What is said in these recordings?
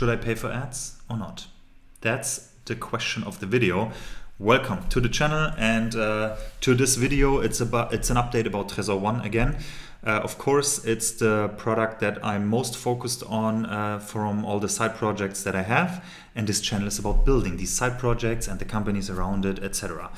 Should I pay for ads or not? That's the question of the video. Welcome to the channel and uh, to this video. It's about it's an update about Tresor One again. Uh, of course, it's the product that I'm most focused on uh, from all the side projects that I have, and this channel is about building these side projects and the companies around it, etc.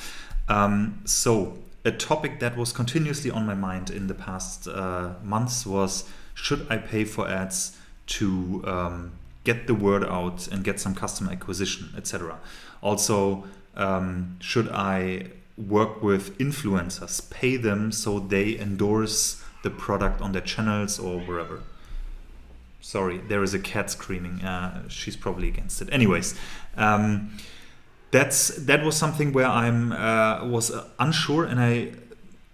Um, so, a topic that was continuously on my mind in the past uh, months was: Should I pay for ads to um, get the word out and get some customer acquisition, etc. Also, um, should I work with influencers, pay them so they endorse the product on their channels or wherever? Sorry, there is a cat screaming. Uh, she's probably against it. Anyways, um, that's that was something where I'm uh, was unsure, and I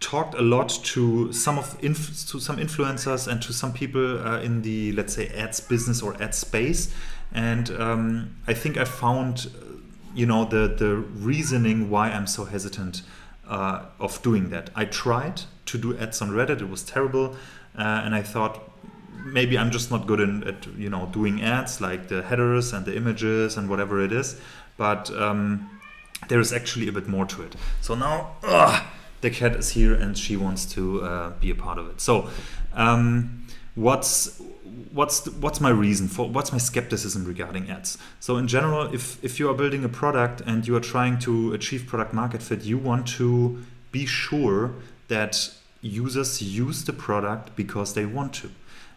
talked a lot to some of to some influencers and to some people uh, in the let's say ads business or ad space. And um, i think i found you know the the reasoning why i'm so hesitant uh, of doing that. I tried to do ads on reddit. It was terrible. Uh, and i thought maybe i'm just not good in, at you know doing ads like the headers and the images and whatever it is. But um, there is actually a bit more to it. So now ugh, the cat is here and she wants to uh, be a part of it. So, um, what's what's the, what's my reason for what's my skepticism regarding ads? So in general, if if you are building a product and you are trying to achieve product market fit, you want to be sure that users use the product because they want to,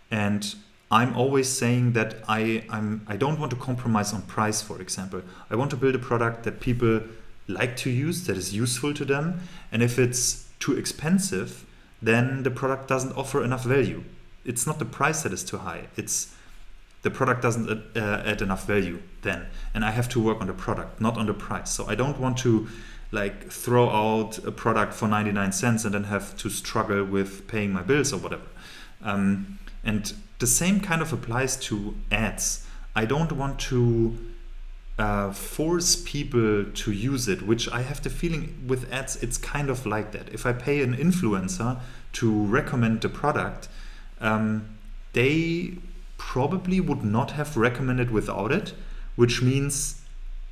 and I'm always saying that I I'm I don't want to compromise on price. For example, I want to build a product that people like to use, that is useful to them. And if it's too expensive, then the product doesn't offer enough value. It's not the price that is too high. It's the product doesn't uh, add enough value then. And I have to work on the product, not on the price. So I don't want to like throw out a product for 99 cents and then have to struggle with paying my bills or whatever. Um, and the same kind of applies to ads. I don't want to uh, force people to use it, which I have the feeling with ads, it's kind of like that. If I pay an influencer to recommend the product, um, they probably would not have recommended without it, which means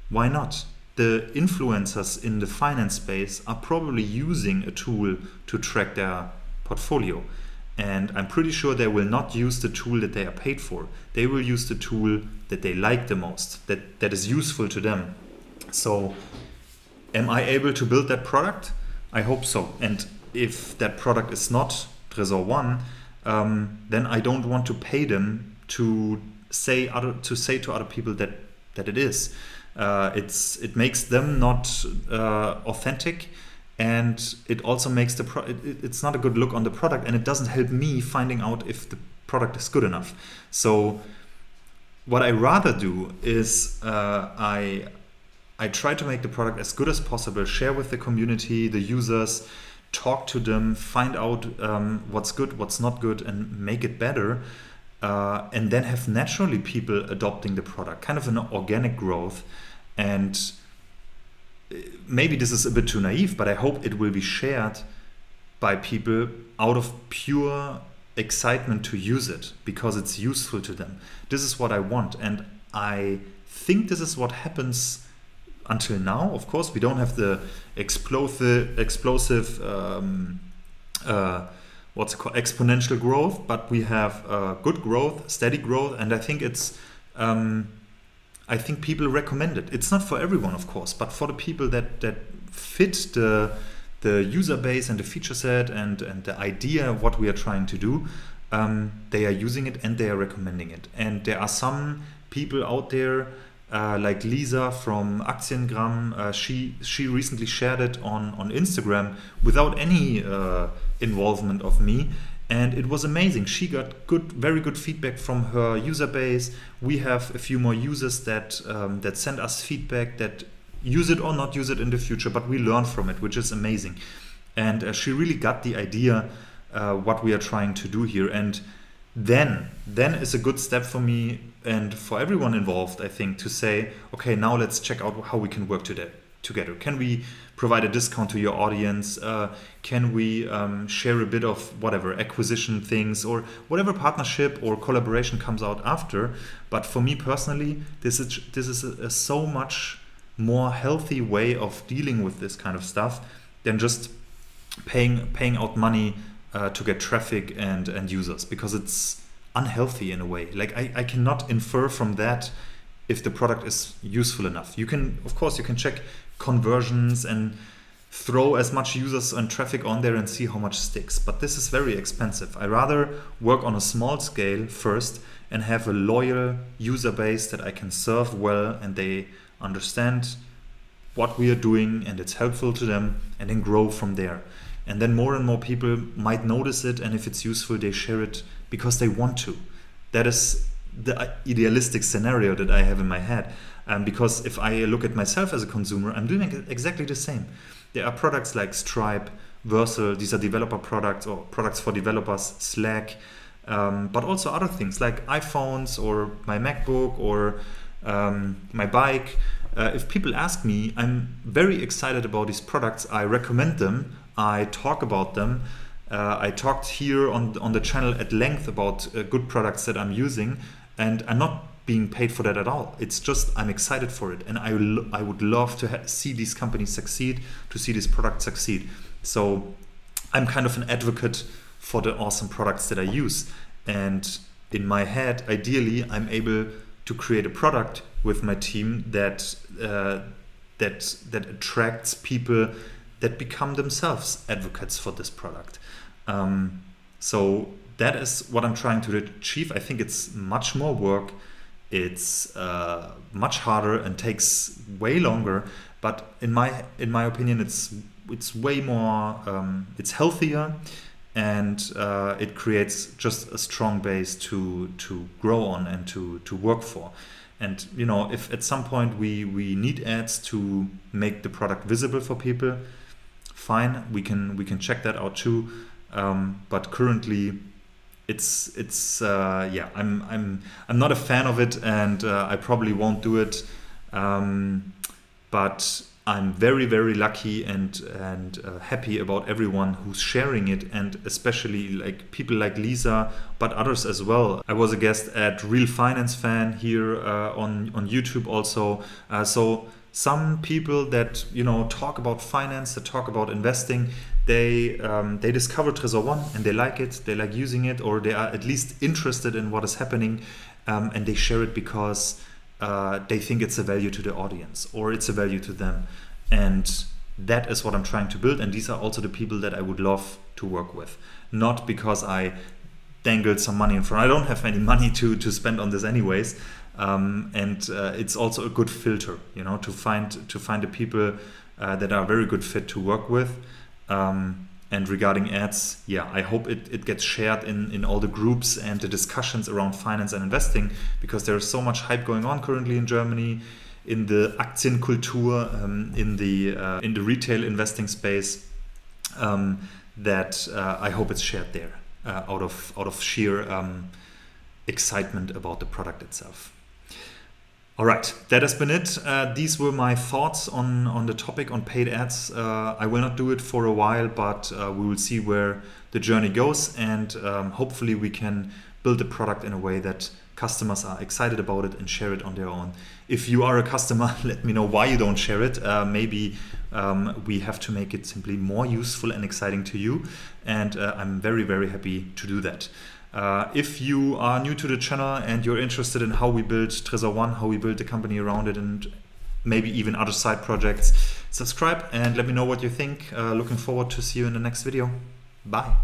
why not? The influencers in the finance space are probably using a tool to track their portfolio. And I'm pretty sure they will not use the tool that they are paid for. They will use the tool that they like the most, that, that is useful to them. So, am I able to build that product? I hope so. And if that product is not Tresor One, um, then I don't want to pay them to say other to say to other people that that it is. Uh, it's it makes them not uh, authentic and it also makes the pro- it, it's not a good look on the product and it doesn't help me finding out if the product is good enough. So what i rather do is uh, i i try to make the product as good as possible share with the community the users talk to them find out um, what's good what's not good and make it better uh, and then have naturally people adopting the product kind of an organic growth. And maybe this is a bit too naive, but I hope it will be shared by people out of pure excitement to use it because it's useful to them. This is what I want. And I think this is what happens until now. Of course, we don't have the explosive, explosive um, uh, what's called, exponential growth, but we have uh, good growth, steady growth, and I think it's um, I think people recommend it. It's not for everyone, of course, but for the people that that fit the the user base and the feature set and and the idea of what we are trying to do, um, they are using it and they are recommending it. And there are some people out there. Uh, like Lisa from Aktiengram, uh, she she recently shared it on on Instagram without any uh, involvement of me, and it was amazing. She got good, very good feedback from her user base. We have a few more users that um, that send us feedback that use it or not use it in the future, but we learn from it, which is amazing. And uh, she really got the idea uh, what we are trying to do here. And then, then is a good step for me and for everyone involved, I think, to say, okay, now let's check out how we can work today together? Can we provide a discount to your audience? Uh, can we um, share a bit of whatever acquisition things or whatever partnership or collaboration comes out after? But for me personally, this is this is a, a so much more healthy way of dealing with this kind of stuff than just paying paying out money uh, to get traffic and and users because it's unhealthy in a way. Like I, I cannot infer from that if the product is useful enough. You can, of course, you can check conversions and throw as much users and traffic on there and see how much sticks. But this is very expensive. I rather work on a small scale first and have a loyal user base that I can serve well and they understand what we are doing and it's helpful to them and then grow from there. And then more and more people might notice it and if it's useful, they share it because they want to. That is the idealistic scenario that I have in my head. Um, because if I look at myself as a consumer, I'm doing exactly the same. There are products like Stripe, Vercel, these are developer products or products for developers, Slack, um, but also other things like iPhones or my MacBook or um, my bike. Uh, if people ask me, I'm very excited about these products. I recommend them, I talk about them. Uh, I talked here on, on the channel at length about uh, good products that I'm using, and I'm not being paid for that at all. It's just I'm excited for it, and I, I would love to see these companies succeed, to see this product succeed. So I'm kind of an advocate for the awesome products that I use, and in my head, ideally, I'm able to create a product with my team that uh, that that attracts people that become themselves advocates for this product. Um, so that is what I'm trying to achieve. I think it's much more work it's uh, much harder and takes way longer. But in my in my opinion, it's it's way more um, it's healthier and uh, it creates just a strong base to to grow on and to to work for and you know if at some point we we need ads to make the product visible for people fine we can we can check that out too um, but currently it's it's uh, yeah I'm I'm I'm not a fan of it and uh, I probably won't do it. Um, but I'm very very lucky and and uh, happy about everyone who's sharing it and especially like people like Lisa but others as well. I was a guest at Real Finance Fan here uh, on on YouTube also. Uh, so some people that you know talk about finance that talk about investing they um, they discover Tresor One and they like it, they like using it, or they are at least interested in what is happening, um, and they share it because uh, they think it's a value to the audience or it's a value to them, and that is what I'm trying to build. And these are also the people that I would love to work with, not because I dangled some money in front. I don't have any money to to spend on this anyways. Um, and uh, it's also a good filter, you know, to find to find the people uh, that are very good fit to work with. Um, and regarding ads, yeah, I hope it, it gets shared in, in all the groups and the discussions around finance and investing because there is so much hype going on currently in Germany in the Aktienkultur, um, in the uh, in the retail investing space, um, that uh, I hope it's shared there uh, out of out of sheer um, excitement about the product itself. All right, that has been it. Uh, these were my thoughts on, on the topic on paid ads. Uh, I will not do it for a while, but uh, we will see where the journey goes, and um, hopefully we can build the product in a way that customers are excited about it and share it on their own. If you are a customer, let me know why you don't share it. Uh, maybe um, we have to make it simply more useful and exciting to you, and uh, I'm very very happy to do that. Uh, if you are new to the channel and you're interested in how we build Tresor One, how we build the company around it, and maybe even other side projects, subscribe and let me know what you think. Uh, looking forward to see you in the next video. Bye.